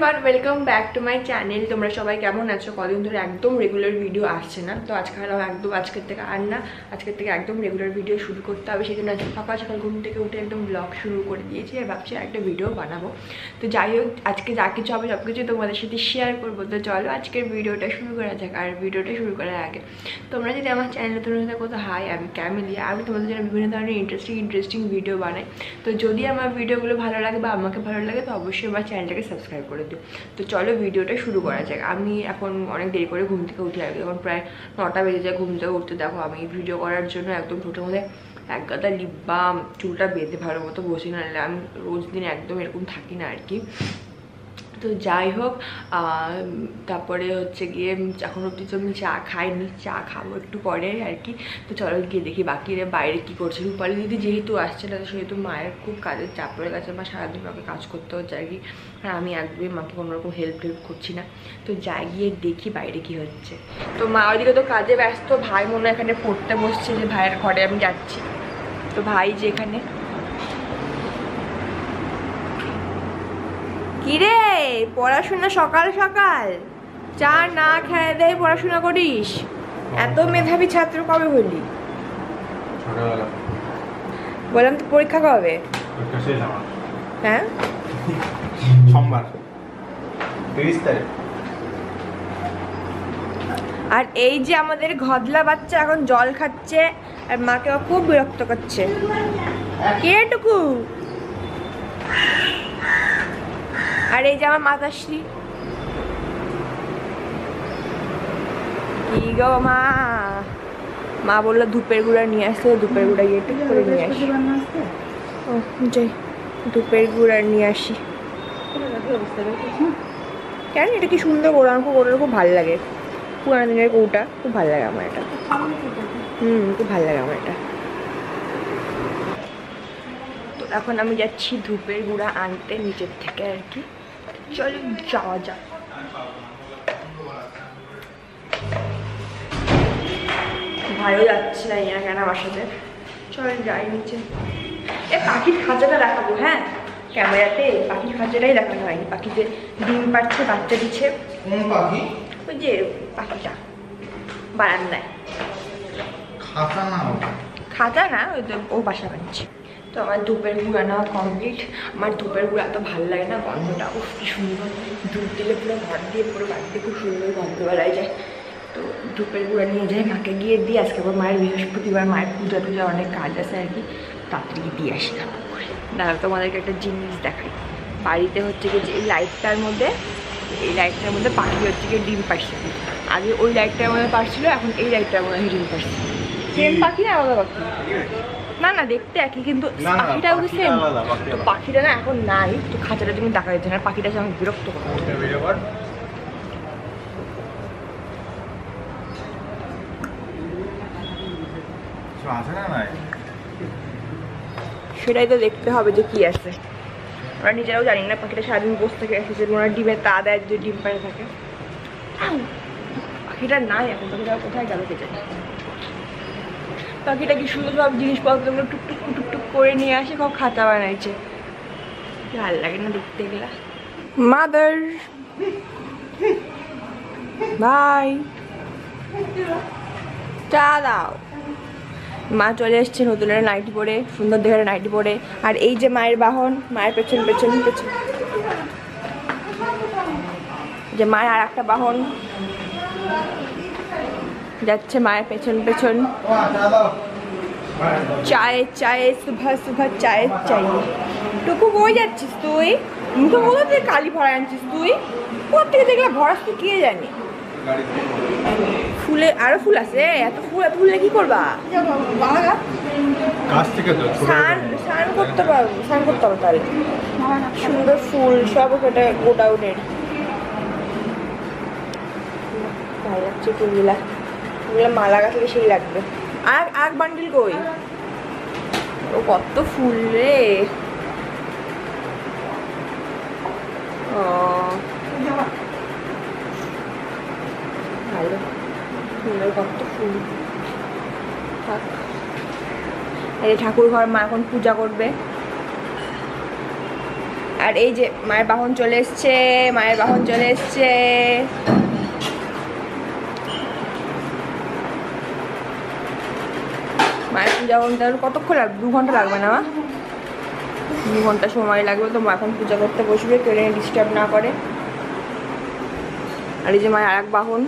Everyone welcome back to my channel তোমরা সবাই কেমন আছো? কদিন ধরে একদম রেগুলার ভিডিও আসছে না। তো আজকে আজকাল একদম, আজকের থেকে আর না, আজকের থেকে একদম রেগুলার ভিডিও শুরু করতে হবে। সেই জন্য আজকে সকাল সকাল ঘুম থেকে উঠে একদম ব্লগ শুরু করে দিয়েছি আর ভাবছি একটা ভিডিও বানাবো। তো যাই হোক, আজকে যা কিছু হবে সব কিছু তোমাদের সাথে শেয়ার করব। তো চলো আজকের ভিডিওটা শুরু করা যাক, আর ভিডিওটা শুরু করার আগে তোমরা যদি আমার চ্যানেলে তোমরা থাকো, তো হাই আমি ক্যামেলিয়া আমি তোমাদের জন্য বিভিন্ন ধরনের ইন্টারেস্টিং ইন্টারেস্টিং ভিডিও বানাই। তো যদি আমার ভিডিওগুলো ভালো লাগে বা আমাকে ভালো লাগে, তো অবশ্যই আমার চ্যানেলটাকে সাবস্ক্রাইব করে দিও তো চলো ভিডিওটা শুরু করা যাক। আমি এখন অনেক দেরি করে ঘুম থেকে উঠে আর এখন প্রায় নটা বেজে যায় ঘুম থেকে উঠতে। দেখো আমি ভিডিও করার জন্য একদম ঠোঁটের মধ্যে এক গাদা লিপ বাম চুলটা বেঁধে ভালো মতো বসে না। আমি রোজ দিন একদম এরকম থাকি না আর কি। তো যাই হোক তারপরে হচ্ছে গিয়ে এখন অব্দি তো আমি চা খাইনি, চা খাব একটু পরে আর কি। তো চলো গিয়ে দেখি বাকিরা বাইরে কি করছে। রূপালি দিদি যেহেতু আসছে না সেহেতু মায়ের খুব কাজের চাপ পড়ে গেছে, মা সারাদিন মাকে কাজ করতে হচ্ছে আর কি। আর আমি একদমই মাকে কোনোরকম হেল্প টেল্প করছি না। তো যাই গিয়ে দেখি বাইরে কি হচ্ছে। তো মা ওইদিকে তো কাজে ব্যস্ত, ভাই মনে এখানে পড়তে বসছে যে ভাইয়ের ঘরে আমি যাচ্ছি। তো ভাই যে কিরে পড়াশোনা সকাল সকাল। চা না খেয়ে দেয় পড়াশোনা করিস? এত মেধাবী ছাত্র কবে হলি? বললাম তো পরীক্ষা কবে? হ্যাঁ? সোমবার। তিরিশ তারিখ। আর এই যে আমাদের ঘদলা বাচ্চা এখন জল খাচ্ছে আর মাকে খুব বিরক্ত করছে। কে টুকু আর এই যে আমার মাতাশ্রী। কি গো মা? মা বলল ধূপের গুঁড়া নিয়ে আসতে, ধূপের গুঁড়া গিয়ে একটু করে নিয়ে আসি। ও, যাই, ধূপের গুঁড়া নিয়ে আসি। কেন এটা কি সুন্দর আমার খুব কৌটা খুব ভালো লাগে। পুরানো দিনের কৌটা, খুব ভালো লাগে আমার এটা। হুম, খুব ভালো লাগে আমার এটা। তো এখন আমি যাচ্ছি ধূপের গুঁড়া আনতে নিচের থেকে আর কি। চলো যাওয়া যাক। ভাইও যাচ্ছে না ইয়া কেন আমার সাথে চল যাই নিচে। এ পাখির খাঁচাটা দেখাবো হ্যাঁ? ক্যামেরাতে পাখির খাঁচাটাই দেখানো হয়নি। পাখিতে ডিম পাচ্ছে বাচ্চা দিচ্ছে। পাখি? ওই যে পাখিটা বারান্দায়। খাতা না খাতা না ওই ও বাসা বানিয়েছে তো আমার ধূপের গুঁড়া নেওয়া কমপ্লিট আমার ধূপের গুঁড়া তো ভালো লাগে না গন্ধটা উফ কি সুন্দর। ধূপ দিলে পুরো ঘর দিয়ে পুরো বাড়িতে খুব সুন্দর গন্ধ বেড়ায় যায়। তো দুপের গুঁড়া নিয়ে যাই মাকে গিয়ে দিই। আজকে আবার মায়ের বৃহস্পতিবার মায়ের পূজা টুজা অনেক কাজ আছে আর কি। তাড়াতাড়ি দিয়ে আসি তারপর করে। দাঁড়া তোমাদেরকে একটা জিনিস দেখাই। বাড়িতে হচ্ছে কি যে এই লাইটটার মধ্যে এই লাইটটার মধ্যে পাখি হচ্ছে গিয়ে ডিম পাড়ছে। আগে ওই লাইটটার মধ্যে পারছিল এখন এই লাইটটার মধ্যে ডিম পাড়ছে। সেম পাখি না আলাদা পাখি? না না দেখতে একই কিন্তু পাখিটাও পাখিটা সেম তো পাখিটা না এখন নাই তো খাঁচাটা তুমি দেখা যাচ্ছে না পাখিটা সে আমাকে বিরক্ত সেটাই তো দেখতে হবে যে কি আছে। আমরা নিজেরাও জানি না পাখিটা সারাদিন বসে থেকে এসেছে ওনার ডিমে তা দেয় যে ডিম পাড়ে থাকে! পাখিটা নাই এখন পাখিটা কোথায় গেল কে জানি। পাখিটা কি সুন্দর সব জিনিসপত্রগুলো টুকটুক টুকটুক করে নিয়ে আসে সব খাতা বানাইছে। ভালো লাগে না দেখতে গেলা মাদার। বাই। চা দাও। মা চলে এসছে নতুন একটা নাইটি পরে, সুন্দর দেখে নাইটি পরে। আর এই যে মায়ের বাহন, মায়ের পেছন পেছন পেছন। যে মায়ের আর একটা বাহন। যাচ্ছে মায়ের পেছন পেছন। চায়ে চায়ে সুভা সুভা চায়ে চাই। টুকু বই যাচ্ছিস তুই? মুখে বলো তুই কালি ভরা আনছিস তুই। কোথা থেকে দেখলে ভরাস তুই কে জানি? ফুলে আরও ফুল আছে এত ফুল এত ফুলে কি করবা? স্নান স্নান করতে পারব স্নান করতে হবে তাহলে। সুন্দর ফুল সব ওটা গোডাউনের। ভালো লাগছে ফুলগুলা ফুলগুলা মালা গাছলে সেই লাগবে। আর আর বান্ডিল কই? ও কত ফুল রে। ভালো। সুন্দর কত ফুল। থাক। এই ঠাকুর ঘর, মা এখন পূজা করবে। আর এই যে মায়ের বাহন চলে এসছে, মায়ের বাহন চলে এসছে। করতে আর কতক্ষণ লাগবে? দু ঘণ্টা লাগবে না? দু ঘণ্টা সময় লাগবে তো মা এখন পূজা করতে বসবে, কেউ ডিস্টার্ব না করে। আর এই যে মায়ের আর এক বাহন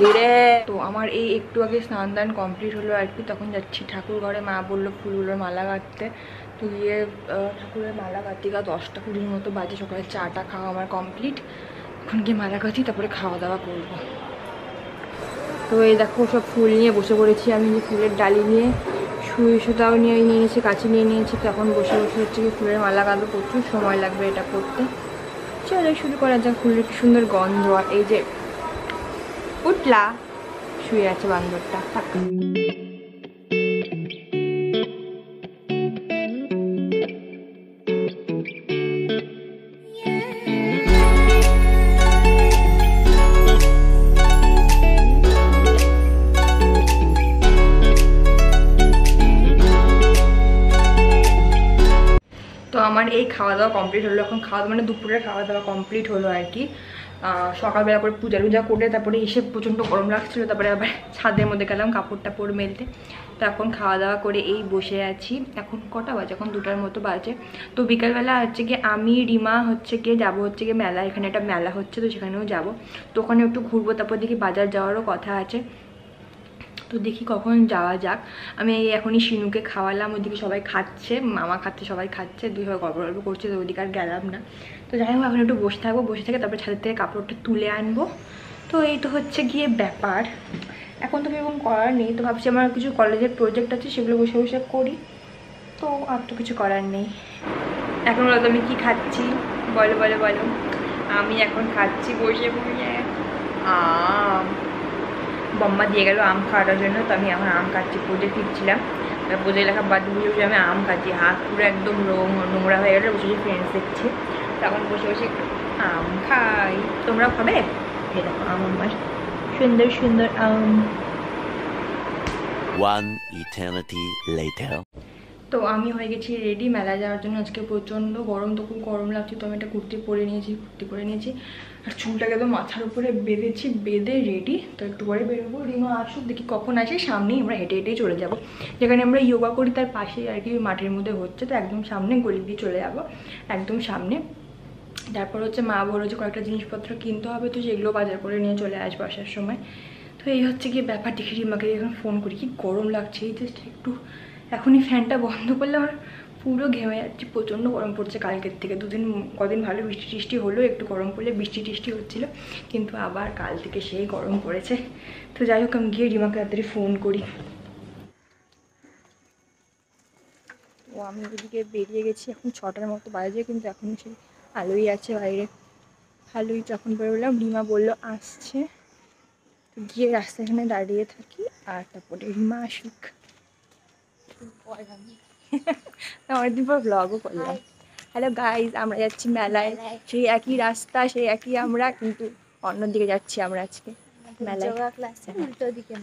গিরে তো আমার এই একটু আগে স্নান দান কমপ্লিট হলো আর কি, তখন যাচ্ছি ঠাকুর ঘরে। মা বলল ফুলগুলোর মালা গাঁথতে তো গিয়ে ঠাকুরের মালা গা দশটা কুড়ির মতো বাজে, সকালে চাটা খাওয়া আমার কমপ্লিট এখন গিয়ে মালা গাঁথি তারপরে খাওয়া দাওয়া করব। তো এই দেখো সব ফুল নিয়ে বসে পড়েছি আমি যে ফুলের ডালি নিয়ে। শুয়ে সুতাও নিয়ে নিয়ে নিয়েছি কাছে নিয়ে নিয়েছি তখন বসে বসে হচ্ছে কি ফুলের মালা গাঁদো প্রচুর সময় লাগবে এটা করতে চলো শুরু করা যাক ফুলের কি সুন্দর গন্ধ, আর এই যে উঠলা, শুয়ে আছে বান্দরটা। এই খাওয়া দাওয়া কমপ্লিট হলো। এখন খাওয়া মানে দুপুরের খাওয়া দাওয়া কমপ্লিট হলো আর কি। সকালবেলা করে পূজা টুজা করে তারপরে এসে প্রচণ্ড গরম লাগছিল, তারপরে আবার ছাদের মধ্যে গেলাম কাপড় টাপড় মেলতে। তো এখন খাওয়া দাওয়া করে এই বসে আছি। এখন কটা বাজে? এখন দুটার মতো বাজে। তো বিকালবেলা হচ্ছে গিয়ে আমি, রিমা হচ্ছে গিয়ে যাব হচ্ছে গিয়ে মেলা। এখানে একটা মেলা হচ্ছে, তো সেখানেও যাব। তো ওখানে একটু ঘুরবো, তারপর দেখি বাজার যাওয়ারও কথা আছে। তো দেখি কখন যাওয়া যাক। আমি এখনই শিনুকে খাওয়ালাম ওইদিকে সবাই খাচ্ছে, মামা খাচ্ছে, সবাই খাচ্ছে, দুই গল্প গল্প করছে, তো ওইদিকে আর গেলাম না। তো যাই হোক, এখন একটু বসে থাকব, বসে থেকে তারপরে ছাদের থেকে কাপড়টা তুলে আনব। তো এই তো হচ্ছে গিয়ে ব্যাপার। এখন তো এরকম করার নেই, তো ভাবছি আমার কিছু কলেজের প্রজেক্ট আছে, সেগুলো বসে বসে করি। তো আর তো কিছু করার নেই। এখন বলো তো আমি কী খাচ্ছি? বলো বলো বলো। আমি এখন খাচ্ছি বসে বসে আম। বম্মা দিয়ে গেল আম খাওয়ার জন্য, তো আমি এখন আম খাচ্ছি পুজো ফিরছিলাম। পুজো লেখা বাদ বুঝে বসে আমি আম খাচ্ছি হাত পুরো একদম নোংরা হয়ে গেলে, বসে বসে ফ্রেন্ডস দেখছি। তখন বসে বসে আম খাই। তোমরা খাবে? দেখো, আম আমার। সুন্দর সুন্দর আম। One eternity later. তো আমি হয়ে গেছি রেডি মেলা যাওয়ার জন্য আজকে প্রচণ্ড গরম, তো খুব গরম লাগছে, তো আমি একটা কুর্তি পরে নিয়েছি, কুর্তি পরে নিয়েছি, আর চুলটাকে তো মাথার উপরে বেঁধেছি, বেঁধে রেডি তো একটু পরে বেরোবো, রিমা আসুক, দেখি কখন আসে, সামনেই আমরা হেঁটে হেঁটেই চলে যাব। যেখানে আমরা যোগা করি, তার পাশেই আর কি মাঠের মধ্যে হচ্ছে, তো একদম সামনে গলি দিয়ে চলে যাব, একদম সামনে। তারপর হচ্ছে মা বলল যে কয়েকটা জিনিসপত্র কিনতে হবে, তো সেগুলো বাজার করে নিয়ে চলে আসব আসার সময়। তো এই হচ্ছে গিয়ে ব্যাপার, দেখি রিমাকে এখন ফোন করি, কি গরম লাগছে, এই জাস্ট একটু এখনই ফ্যানটা বন্ধ করলে আমার পুরো ঘেমে যাচ্ছে, প্রচণ্ড গরম পড়ছে কালকের থেকে। দুদিন, কদিন ভালো বৃষ্টি টিষ্টি হলো, একটু গরম পড়লে বৃষ্টি টিষ্টি হচ্ছিল, কিন্তু আবার কাল থেকে সেই গরম পড়েছে। তো যাই হোক, আমি গিয়ে রিমাকে তাড়াতাড়ি ফোন করি। ও, আমি ওদিকে বেরিয়ে গেছি, এখন ছটার মতো বাজে, কিন্তু এখন সেই আলোই আছে বাইরে। ভালোই যখন বেরোলাম, রিমা বলল, আসছে। গিয়ে রাস্তাখানে দাঁড়িয়ে থাকি, আর তারপরে রিমা আসুক। অনেকদিন পর ব্লগও করলাম। হ্যালো গাইজ আমরা যাচ্ছি মেলায়। সেই একই রাস্তা সেই একই আমরা কিন্তু অন্যদিকে যাচ্ছি আমরা আজকে মেলায়।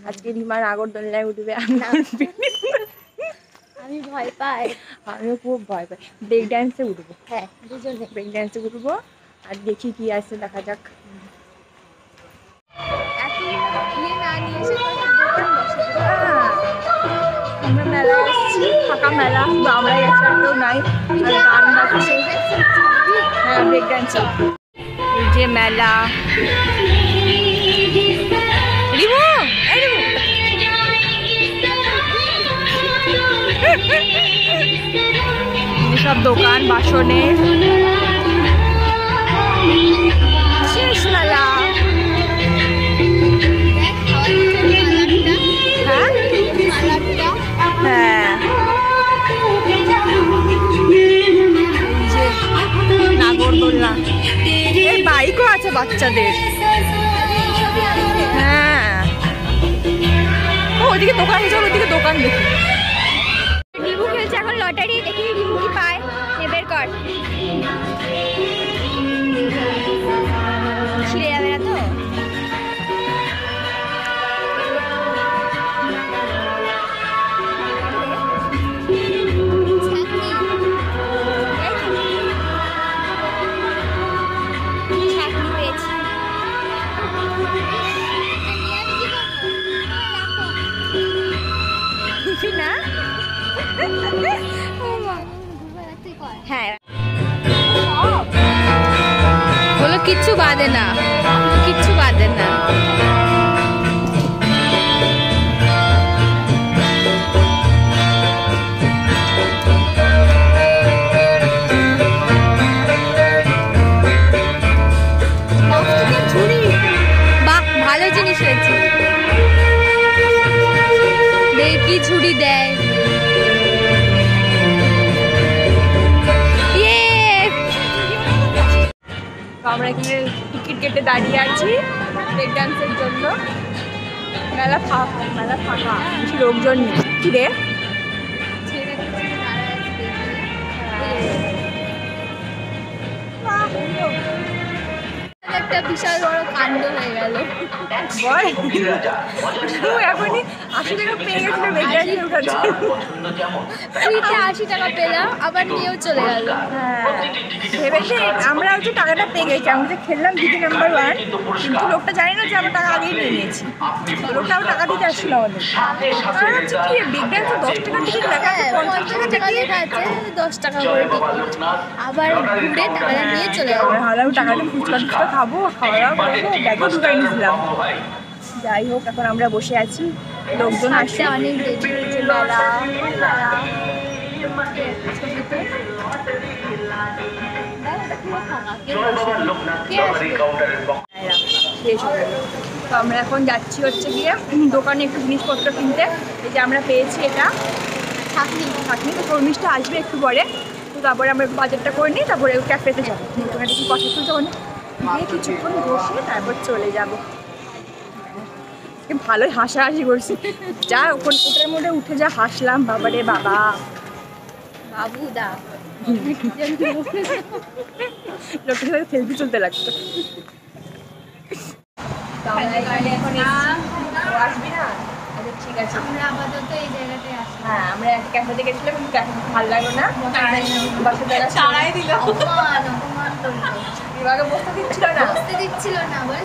আজকে রিমার আগরদোলায় উঠবে আমি ভয় পাই। আমিও খুব ভয় পাই। ব্রেক ড্যান্সে উঠবো। হ্যাঁ দুজনে। ব্রেক ড্যান্সে উঠবো আর দেখি কি আছে দেখা যাক। আমরা মেলায় ফাঁকা মেলা শুধু আমরাই আছি আর কেউ নাই আর গান বাজছে হ্যাঁ ব্রেক ড্যান্সে এই যে মেলা রিমু এই রিমু এই সব দোকান বাসনের শেষ মেলা আছে বাচ্চাদের। হ্যাঁ। ও, ওদিকে দোকান, চল ওদিকে দোকান দেখি। খেলছে এখন লটারি, দেখি কি পায়। নে কর। ছিঁড়ে হ্যাঁ। বলো কিচ্ছু বাদে না। কিচ্ছু বাদে না। ভালো জিনিস হয়েছে। দেখি ছুরি দেয়? আমরা এখানে টিকিট কেটে দাঁড়িয়ে আছি ব্রেক ডান্সের জন্য। মেলা ফাঁকা মেলা ফাঁকা। বেশি লোকজন নেই। কি রে? একটা বিশাল বড় কাণ্ড হয়ে গেল। এখনই আশি টাকা পেয়ে গেছিল ফ্রিতে আশি টাকা পেলাম আবার নিয়েও চলে গেল। হ্যাঁ। ভেবেছে আমরা হচ্ছে টাকাটা পেয়ে গেছি আমরা খেললাম দিদি নাম্বার ওয়ান কিন্তু লোকটা জানি না যে আমরা টাকা আগেই নিয়ে নিয়েছি। লোকটা আবার টাকা দিতে আসছিল আমাদের। কারণ হচ্ছে কি বিগ ড্যান্স দশ টিকিট দেখা হ্যাঁ পঞ্চাশ টাকা টাকা লেখা আছে দশ টাকা করে আবার ঘুরে টাকাটা নিয়ে চলে গেল। আমরা টাকাটা ফুচকা খাব খাওয়া দাওয়া করব ব্যাগে ঢুকাই নিয়েছিলাম। যাই হোক এখন আমরা বসে আছি। লোকজন আসছে অনেক দেরি। তো আমরা এখন যাচ্ছি হচ্ছে গিয়ে দোকানে একটু জিনিসপত্র কিনতে। এই যে আমরা পেয়েছি এটা। চাকরি চাটনি তো শর্মিষ্টা আসবে একটু পরে। তো তারপরে আমরা বাজারটা করে নিই তারপরে ক্যাফেতে যাব। ওখানে কিছু কথা ওখানে গিয়ে কিছুক্ষণ বসে তারপর চলে যাব। ভালোই হাসাহাসি করছি। যা ওখান ওটার মধ্যে উঠে যা হাসলাম বাবারে বাবা। বাবু দা সাথে সেলফি চলতে লাগতো। ঠিক আছে আমরা আপাতত এই আসলাম। হ্যাঁ আমরা ক্যাফেতে গেছিলাম কিন্তু ক্যাফে ভালো লাগল না। বাসাতে ছাড়াই দিল অপমান অপমান করল এবারে বসতে দিচ্ছিল না। বসতে দিচ্ছিল না বলে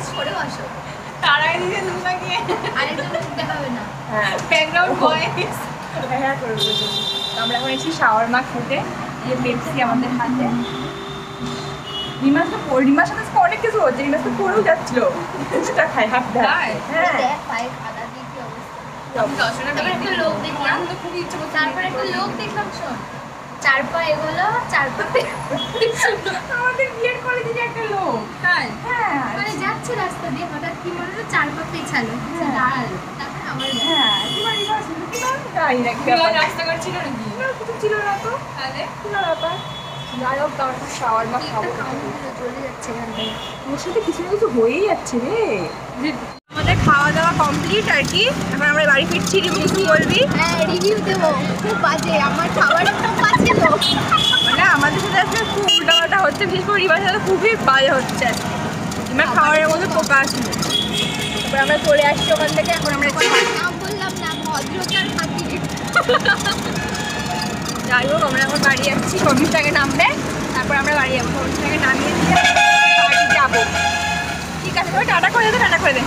তারাই দিছে তোমাকে। আরেকজন উঠতে হবে না। হ্যাঁ ব্যাকগ্রাউন্ড ভয়েস হ্যাঁ হ্যাঁ তো আমরা এখন এসেছি শাওয়ারমা খেতে যে পেপসি আমাদের হাতে। রিমাস তো রিমার সাথে অনেক কিছু হচ্ছে রিমাস তো পড়েও যাচ্ছিল। সেটা খাই হাফ হ্যাঁ। দেখ পায়ে খাদা দিয়ে কি অবস্থা। দর্শনা তারপর একটা লোক দেখলাম। তো খুবই ইচ্ছে করছে তারপর একটা লোক দেখলাম শোন। চার পা এগোলো চার পা আমাদের বিয়ের কলেজে একটা লোক। তাই? হ্যাঁ। মানে যাচ্ছে রাস্তা দিয়ে হঠাৎ কি মনে হলো চার পা পেছালো হ্যাঁ। দাঁড়াল তারপর আবার হ্যাঁ তোমার তাই নাকি বিরাট ব্যাপার। ছিল নাকি? না, কিছু ছিল না তো। তাহলে? ছিল ব্যাপার। যাই হোক খাব। চলে যাচ্ছে এখান থেকে। ওর সাথে কিছু না কিছু হয়েই যাচ্ছে রে। আমাদের খাওয়া দাওয়া কমপ্লিট আর কি? এখন আমরা বাড়ি ফিরছি রিভু কিছু বলবি? হ্যাঁ রিভিউ দেবো। খুব বাজে আমার খাবার খুব বাজে না আমাদের সাথে আজকে খুব উল্টাপাল্টা হচ্ছে বিশেষ করে সাথে খুবই বাজে হচ্ছে আমার খাওয়ারের মধ্যে পোকা আসছে তারপর আমরা চলে আসছি ওখান থেকে, এখন আমরা বললাম না ভদ্রতার যাই হোক, আমরা এখন বাড়ি যাচ্ছি শর্মিষ্ঠাকে নামবে। তারপর আমরা বাড়ি যাব। শর্মিষ্ঠাকে নামিয়ে দিয়ে যাব। ঠিক আছে তবে টাটা করে দে, টাটা করে দে।